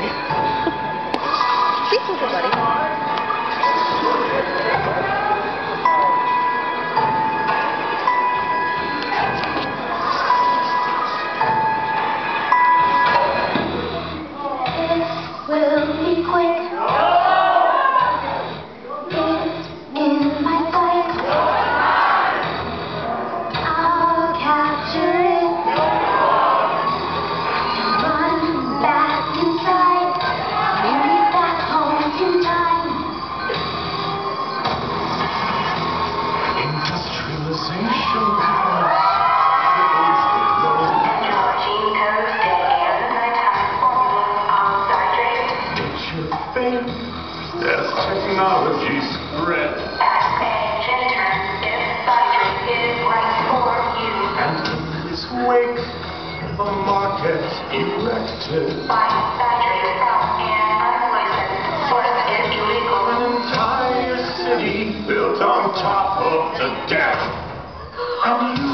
guy. Technology spread. And in this wake, the market erected. By factories An entire city built on top of the debt. And you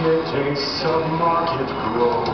market, a sub-market grows.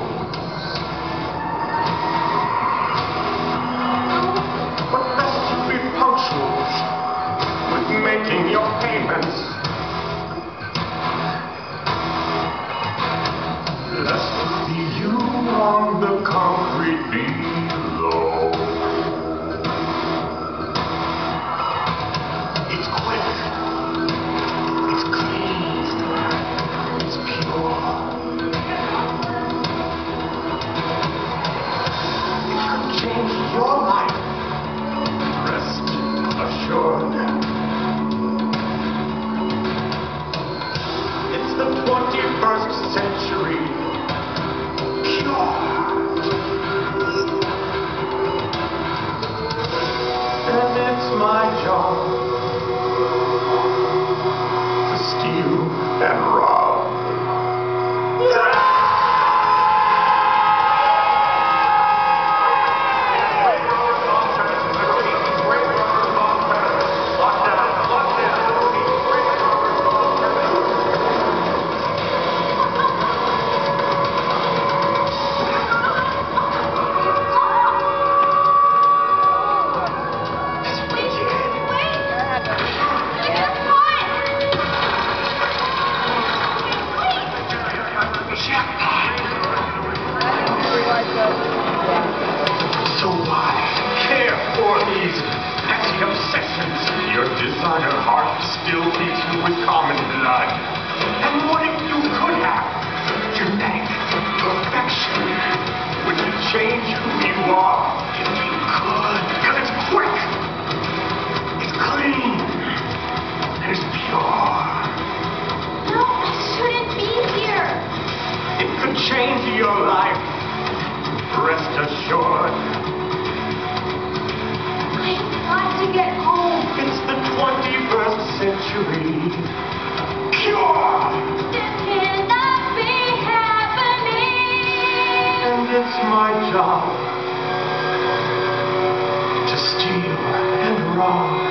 Assured. It's the 21st century. Cure! And it's my job to steal and rob.